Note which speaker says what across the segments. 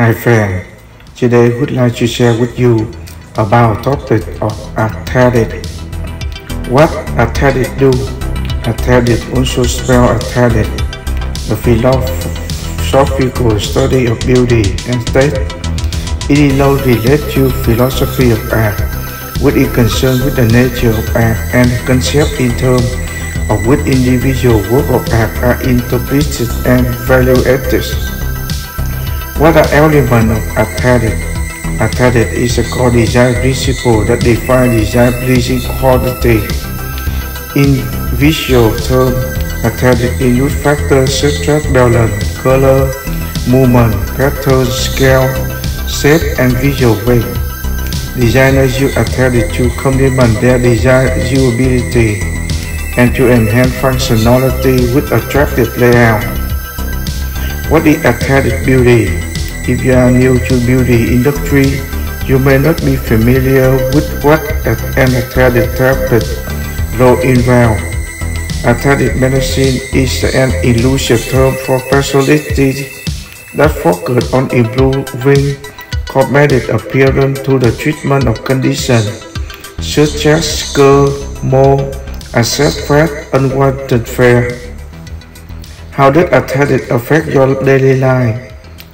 Speaker 1: Hi friend, today I would like to share with you about topic of aesthetic. What aesthetic do? Aesthetic also spell aesthetic, the philosophical study of beauty and state. It is related to philosophy of art, which is concerned with the nature of art and concept in terms of which individual work of art are interpreted and evaluated. What are elements of aesthetic? Aesthetic is a core design principle that defines design pleasing quality. In visual terms, aesthetic includes factors such as balance, color, movement, pattern, scale, shape, and visual weight. Designers use aesthetic to complement their design usability and to enhance functionality with attractive layout. What is aesthetic beauty? If you are new to beauty industry, you may not be familiar with what an aesthetic therapist role involves. Aesthetic medicine is an elusive term for specialties that focus on improving cosmetic appearance through the treatment of conditions such as scur, mole, acid fat, unwanted fare. How does aesthetic affect your daily life?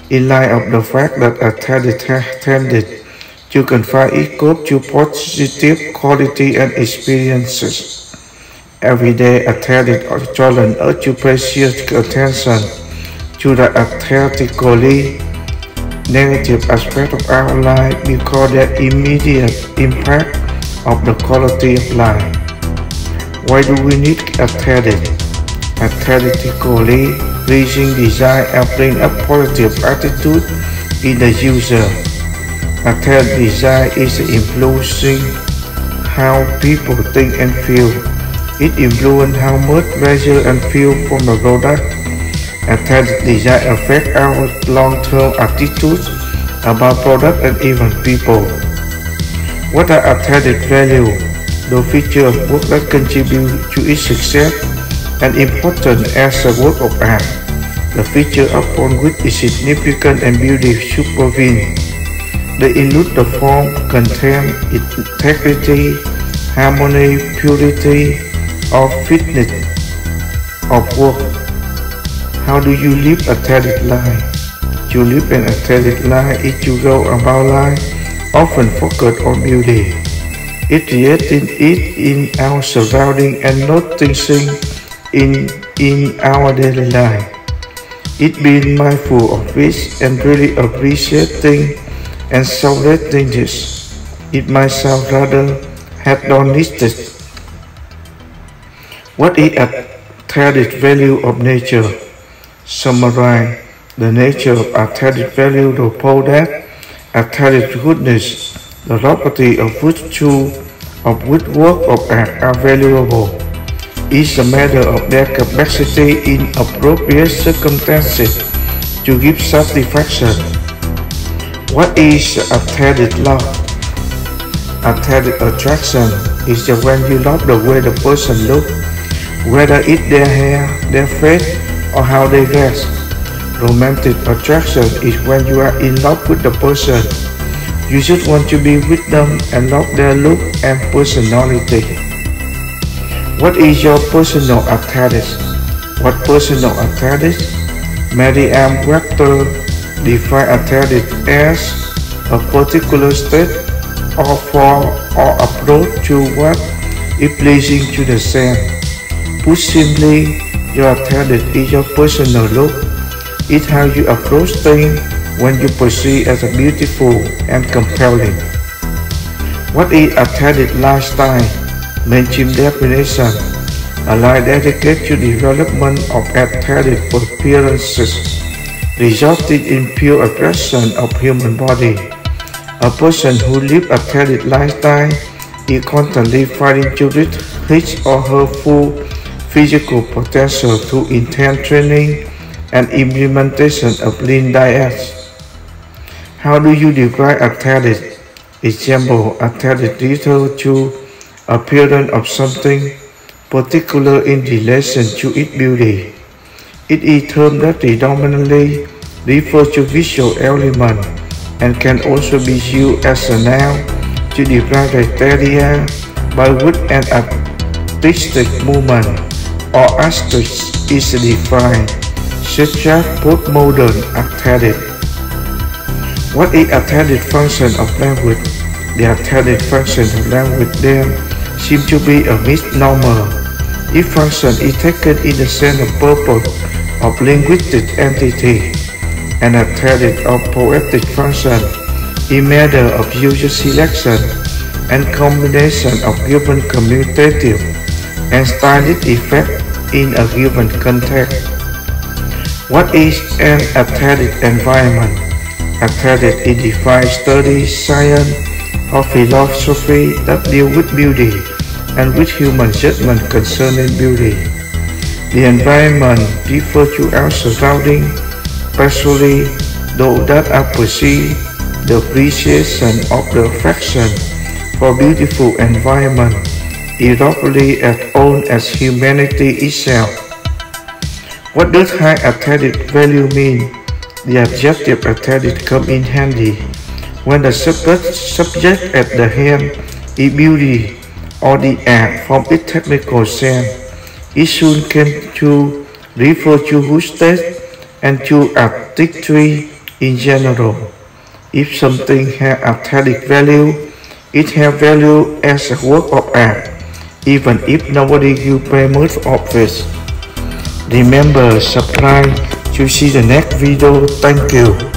Speaker 1: In light of the fact that aesthetic tended to confine equal to positive quality and experiences. Every day aesthetic challenge us to pay attention to the aesthetically negative aspect of our life because their immediate impact of the quality of life. Why do we need aesthetic? Aesthetically design and bring a positive attitude in the user. Aesthetic design is influencing how people think and feel. It influences how much pleasure and feel from the product. Aesthetic design affects our long-term attitudes about product and even people. What are aesthetic value? The feature of work that contribute to its success and important as a work of art. The feature upon which is significant and beauty supervene. They include the form, content, integrity, harmony, purity, or fitness of work. How do you live a aesthetic life? You live an aesthetic life if you go about life often focus on beauty. It creating it in our surrounding and noticing in, in our daily life. It being mindful of this and really appreciating and celebrating this. It might sound rather hedonistic. What is aesthetic value of nature? Summarize the nature of aesthetic value to pole that aesthetic goodness, the property of virtue of which work of art are valuable is a matter of their capacity in appropriate circumstances to give satisfaction. What is aesthetic love? Aesthetic attraction is when you love the way the person looks, whether it's their hair, their face, or how they dress. Romantic attraction is when you are in love with the person. You should want to be with them and love their look and personality. What is your personal aesthetics? What personal aesthetics? Merriam Webster define aesthetic as a particular state or form or approach to what is pleasing to the sense. Put simply, your aesthetic is your personal look. It's how you approach things when you perceive as beautiful and compelling. What is aesthetic lifestyle? Mainstream definition, a life dedicated to development of aesthetic appearances, resulting in pure expression of human body. A person who lives a aesthetic lifestyle is constantly fighting to reach his or her full physical potential through intense training and implementation of lean diets. How do you describe aesthetic? Example, aesthetic detail to appearance of something particular in relation to its beauty. It is termed that predominantly refer to visual element and can also be used as a noun to describe criteria by which an artistic movement or aesthetic is defined, such as postmodern aesthetic. What is aesthetic function of language? The aesthetic function of language then seems to be a misnomer. If function is taken in the sense of purpose of linguistic entity, an aesthetic or poetic function is matter of user selection and combination of given commutative and stylistic effect in a given context. What is an aesthetic environment? Aesthetic is defined study, science, or philosophy that deal with beauty and with human judgment concerning beauty. The environment refers to our surrounding, especially those that perceived the appreciation of the affection for beautiful environment equally as old as humanity itself. What does high aesthetic value mean? The adjective aesthetic come in handy when the subject, at the hand is beauty or the art from its technical sense. It soon came to refer to state and to artistry in general. If something has aesthetic value, it has value as a work of art even if nobody you pay much of this. Remember subscribe to see the next video. Thank you.